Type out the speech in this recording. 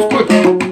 Foi.